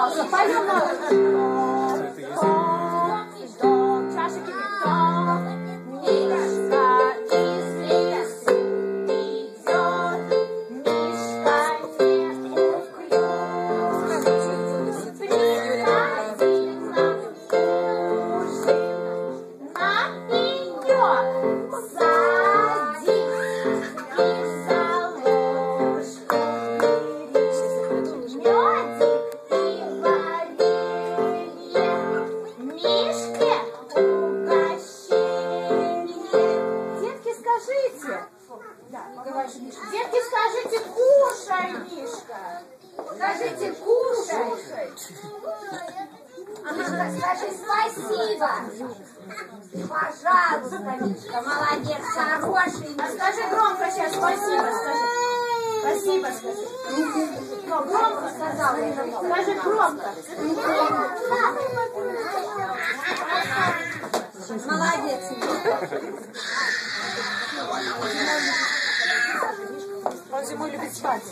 老师，发迎我。Мишка, молодец, хороший. А скажи громко сейчас спасибо, скажи. Спасибо, скажи. Но громко сказала. Скажи громко. Молодец. Он зимой любит спать.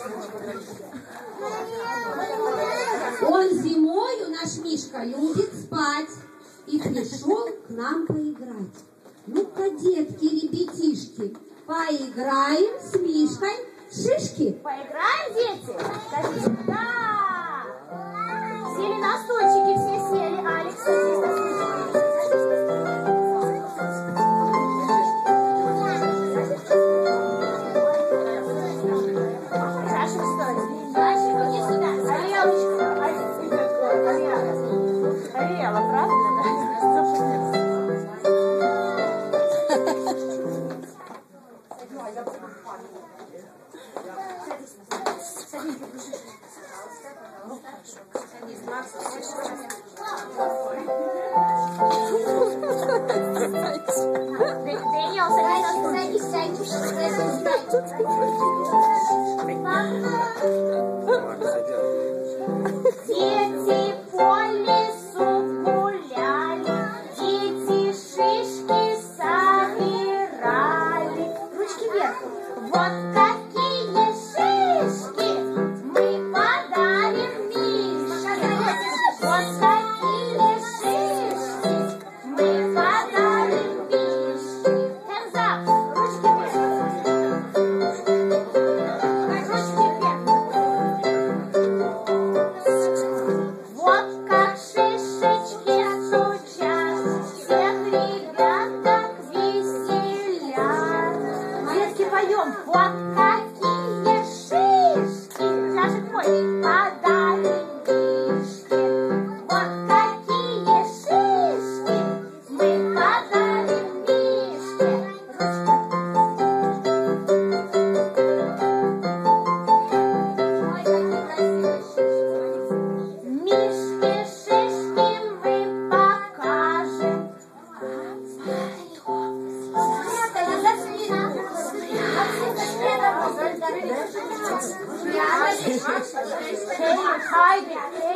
Он зимою, наш Мишка, любит спать и пришел к нам поиграть. Ну-ка, детки, ребятишки, поиграем с Мишкой в шишки. Поиграем, дети? Да. Сели на стульчики, Дэниел, садись на стульчик. Садись, садись,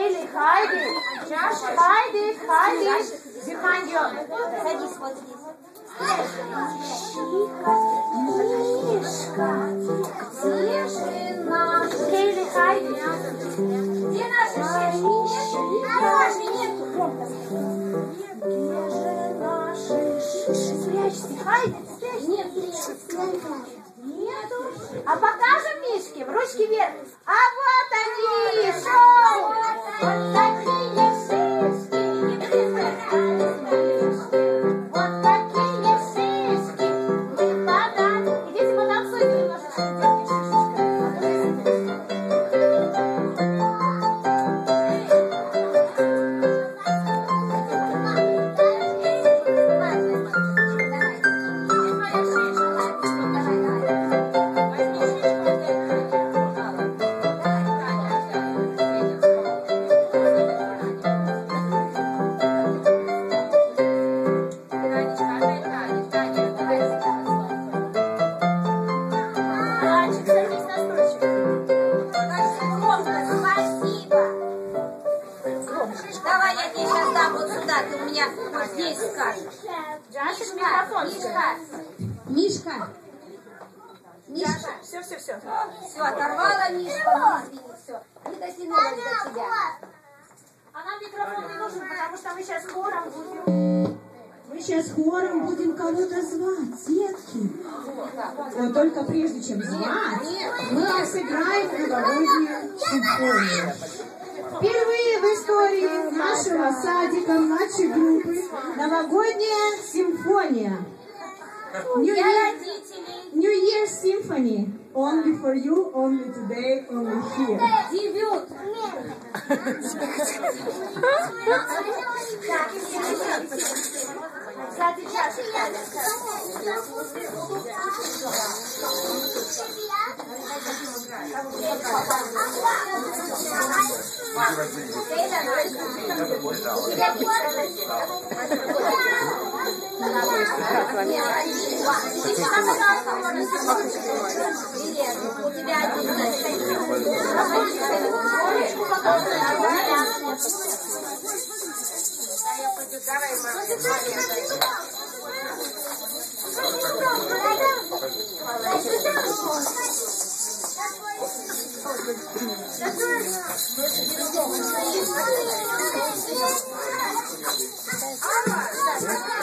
Eli, Heidi, Josh, Heidi, Heidi, behind you. Садись вот где же наш? Eli, Heidi. Где наши шишки? Наши. Где же наши шишки? Спрячься, Хайди, спрячься. Нет, спрячься. Нету. А? В ручки вверх. А вот они, Мишка. Мишка. Мишка. Все, все, все. Все, оторвала Мишка. не все. Мы дотянулись до тебя. А нам микрофон не нужен, потому что мы сейчас хором будем. Мы сейчас хором будем кого-то звать, детки. Но только прежде чем звать, мы сыграем новогоднюю симфонию. Впервые в истории нашего садика младшей группы новогодняя симфония. New Year. New Year Symphony. Only for you, only today, only here. Дебют. Тебя один Все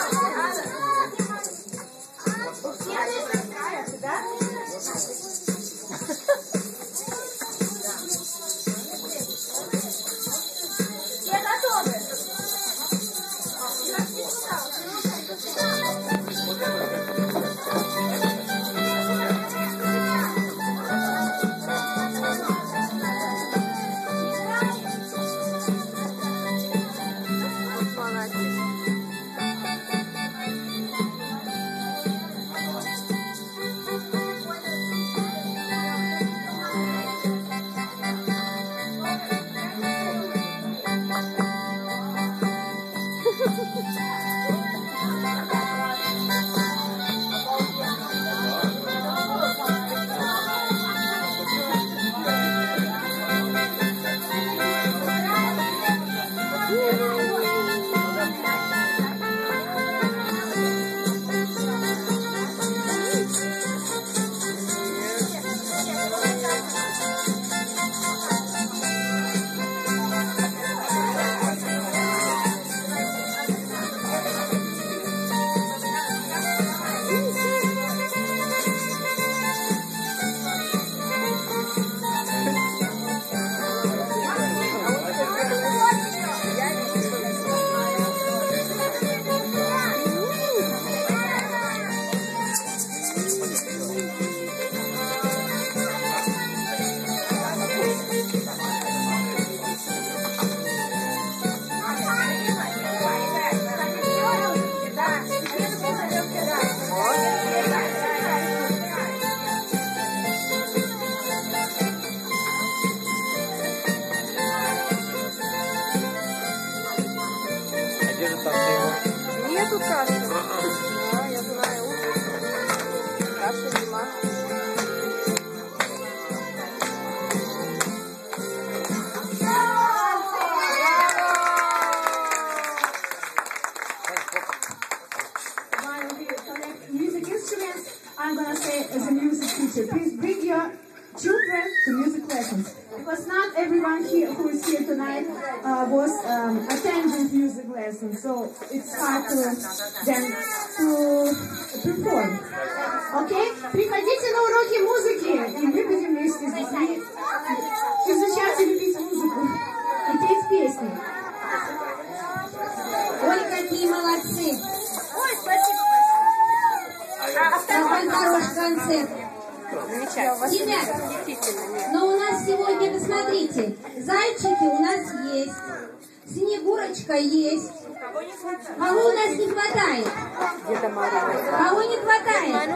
Приходите на уроки музыки, и мы будем вместе с детьми изучать и любить музыку, и петь песни. Ой, какие молодцы. Ой, спасибо Какой хороший концерт. Ребят, но у нас сегодня, посмотрите, зайчики у нас есть, Снегурочка есть. Кого у нас не хватает? Деда Мороза. Кого не хватает?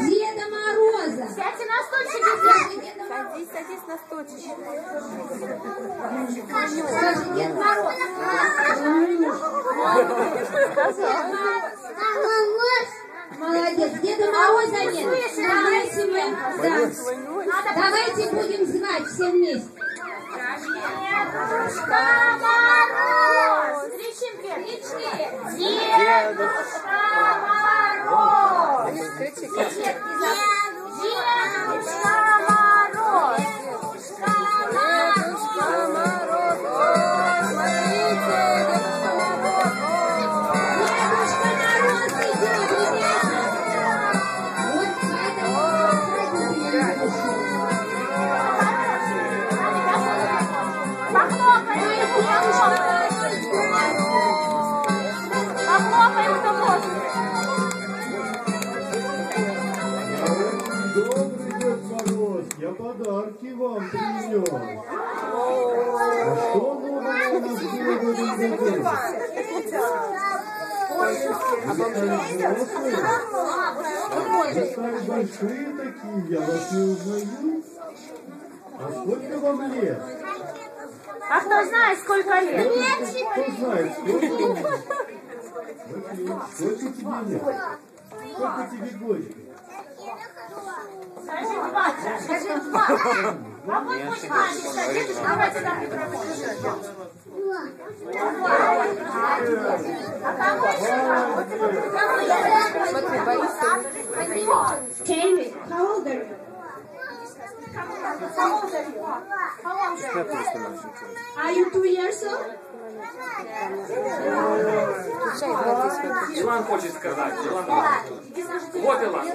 Деда Мороза. Сядьте на стульчики, дети. Садись, садись на стульчик. Скажи, Дед Мороз. Молодец. Деда Мороза нет. Давайте мы, да. Давайте будем звать все вместе. Дедушка Мороз! Дедушка Мороз! Дедушка Мороз! Вы стали большие такие, я вас не узнаю. А сколько вам лет? А кто знает, сколько лет? Кто знает, сколько? Сколько тебе лет? Сколько тебе годиков? Скажи два, скажи два. А вот пусть мальчик садится, давайте нам микрофон. А me, how old are you? Are you two years old? Иван хочет сказать. Вот Иван.